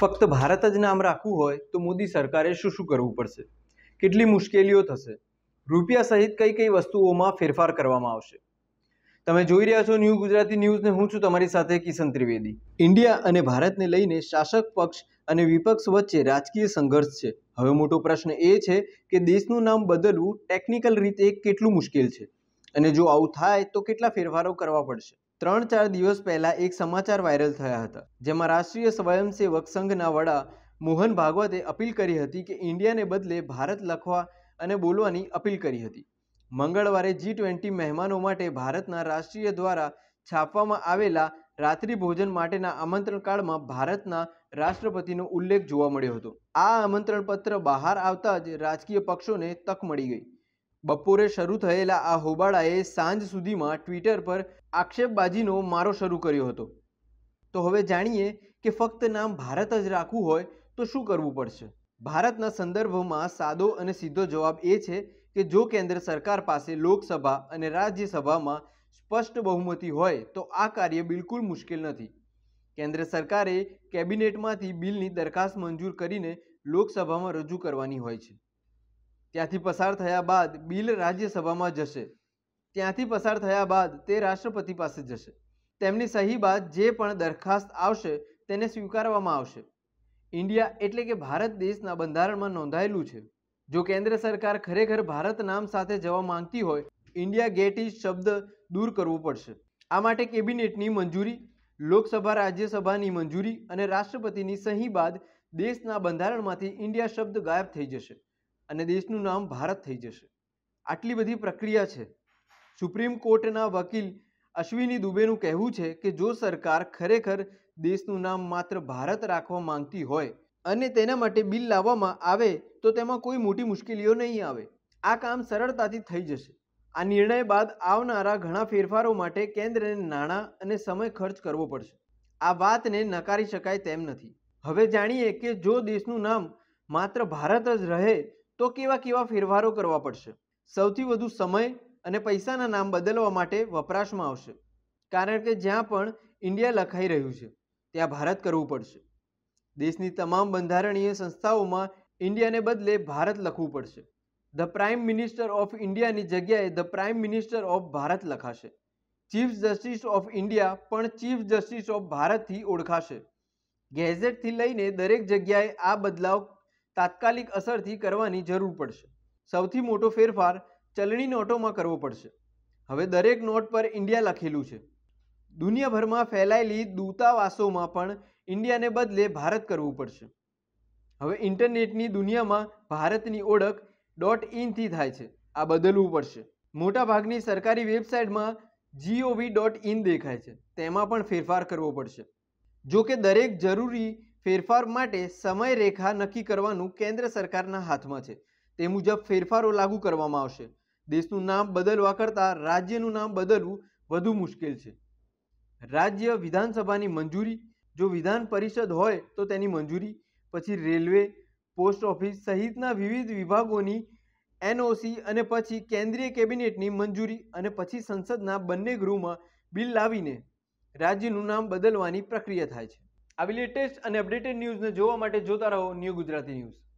ફક્ત ભારત જ નામ રાખવું હોય તો મોદી સરકારે શું શું કરવું પડશે? કેટલી મુશ્કેલીઓ થશે? રૂપિયા સહિત કઈ કઈ વસ્તુઓમાં ફેરફાર કરવામાં આવશે? તમે જોઈ રહ્યા છો ન્યૂ ગુજરાતી ન્યૂઝને. હું છું તમારી સાથે કિશન ત્રિવેદી. ઇન્ડિયા અને ભારતને લઈને શાસક પક્ષ અને વિપક્ષ વચ્ચે રાજકીય સંઘર્ષ છે. હવે મોટો પ્રશ્ન એ છે કે દેશનું નામ બદલવું ટેકનિકલ રીતે કેટલું મુશ્કેલ છે? અને જો આવું થાય તો કેટલા ફેરફારો કરવા પડશે? ત્રણ ચાર દિવસ પહેલાં એક સમાચાર વાયરલ થયા હતા, જેમાં રાષ્ટ્રીય સ્વયંસેવક સંઘના વડા મોહન ભાગવતે અપીલ કરી હતી કે ઇન્ડિયાને બદલે ભારત લખવા અને બોલવાની અપીલ કરી હતી. મંગળવારે જી ટ્વેન્ટી મહેમાનો માટે ભારતના રાષ્ટ્રીય દ્વારા છાપવામાં આવેલા રાત્રિ ભોજન માટેના આમંત્રણ કાર્ડમાં ભારતના રાષ્ટ્રપતિનો ઉલ્લેખ જોવા મળ્યો હતો. આ આમંત્રણ પત્ર બહાર આવતા જ રાજકીય પક્ષોને તક મળી ગઈ. બપોરે શરૂ થયેલા આ હોબાળાએ સાંજ સુધીમાં ટ્વિટર પર આક્ષેપબાજીનો મારો શરૂ કર્યો હતો. તો હવે જાણીએ કે ફક્ત નામ ભારત જ રાખવું હોય તો શું કરવું પડશે? ભારતના સંદર્ભમાં સાદો અને સીધો જવાબ એ છે કે જો કેન્દ્ર સરકાર પાસે લોકસભા અને રાજ્યસભામાં સ્પષ્ટ બહુમતી હોય તો આ કાર્ય બિલકુલ મુશ્કેલ નથી. કેન્દ્ર સરકારે કેબિનેટમાંથી બિલની દરખાસ્ત મંજૂર કરીને લોકસભામાં રજૂ કરવાની હોય છે. ત્યાંથી પસાર થયા બાદ બિલ રાજ્યસભામાં જશે. ત્યાંથી પસાર થયા બાદ તે રાષ્ટ્રપતિ પાસે જશે. તેમની સહી બાદ જે પણ દરખાસ્ત આવશે તેને સ્વીકારવામાં આવશે. ઇન્ડિયા એટલે કે ભારત દેશના બંધારણમાં નોંધાયેલું છે. જો કેન્દ્ર સરકાર ખરેખર ભારત નામ સાથે જવા માંગતી હોય, ઇન્ડિયા ગેટ ઇઝ શબ્દ દૂર કરવો પડશે. આ માટે કેબિનેટની મંજૂરી, લોકસભા, રાજ્યસભાની મંજૂરી અને રાષ્ટ્રપતિની સહી બાદ દેશના બંધારણમાંથી ઇન્ડિયા શબ્દ ગાયબ થઈ જશે. અને દેશનું નામ ભારત થઈ જશે. આટલી બધી પ્રક્રિયા છે. સુપ્રીમ કોર્ટના વકીલ અશ્વિની દુબેનું કહેવું છે કે જો સરકાર ખરેખર દેશનું નામ માત્ર ભારત રાખવા માંગતી હોય અને તેના માટે બિલ લાવવામાં આવે તો તેમાં કોઈ મોટી મુશ્કેલીઓ નહીં આવે. આ કામ સરળતાથી થઈ જશે. આ નિર્ણય બાદ આવનારા ઘણા ફેરફારો માટે કેન્દ્રને નાણાં અને સમય ખર્ચ કરવો પડશે. આ વાતને નકારી શકાય તેમ નથી. હવે જાણીએ કે જો દેશનું નામ માત્ર ભારત જ રહે તો કેવા કેવા ફેરફારો કરવા પડશે? સૌથી વધુ સમય અને પૈસાના નામ બદલવા માટે વપરાશમાં આવશે. કારણ કે જ્યાં પણ ઇન્ડિયા લખાઈ રહ્યું છે, ત્યાં ભારત કરવું પડશે. દેશની તમામ બંધારણીય સંસ્થાઓમાં ઇન્ડિયાને બદલે ભારત લખવું પડશે. ધ પ્રાઇમ મિનિસ્ટર ઓફ ઇન્ડિયાની જગ્યાએ the prime minister of Bharat લખાશે. ચીફ જસ્ટિસ ઓફ ઇન્ડિયા પણ ચીફ જસ્ટિસ ઓફ ભારતથી ઓળખાશે. ગેઝેટથી લઈને દરેક જગ્યાએ આ બદલાવ તાત્કાલિક અસરથી કરવાની જરૂર પડશે. સૌથી મોટો ફેરફાર ચલણી નોટોમાં કરવો પડશે. હવે દરેક નોટ પર ઇન્ડિયા લખેલું છે. દુનિયાભરમાં ફેલાયેલી દૂતાવાસોમાં પણ ઇન્ડિયાને બદલે ભારત કરવું પડશે. હવે ઇન્ટરનેટની દુનિયામાં ભારતની ઓળખ ડોટ ઇનથી થાય છે. આ બદલવું પડશે. મોટાભાગની સરકારી વેબસાઇટમાં જીઓવી ડોટ ઇન દેખાય છે. તેમાં પણ ફેરફાર કરવો પડશે. જો કે દરેક જરૂરી ફેરફાર માટે સમયરેખા નક્કી કરવાનું કેન્દ્ર સરકારના હાથમાં છે. તે મુજબ ફેરફારો લાગુ કરવામાં આવશે. દેશનું નામ બદલવા કરતાં રાજ્યનું નામ બદલવું વધુ મુશ્કેલ છે. રાજ્ય વિધાનસભાની મંજૂરી, જો વિધાન પરિષદ હોય તો તેની મંજૂરી, પછી રેલવે, પોસ્ટ ઓફિસ સહિતના વિવિધ વિભાગોની એનઓસી અને પછી કેન્દ્રીય કેબિનેટની મંજૂરી અને પછી સંસદના બંને ગૃહમાં બિલ લાવીને રાજ્યનું નામ બદલવાની પ્રક્રિયા થાય છે. આવી લેટેસ્ટ અને અપડેટેડ ન્યૂઝને જોવા માટે જોતા રહો ન્યૂ ગુજરાતી ન્યૂઝ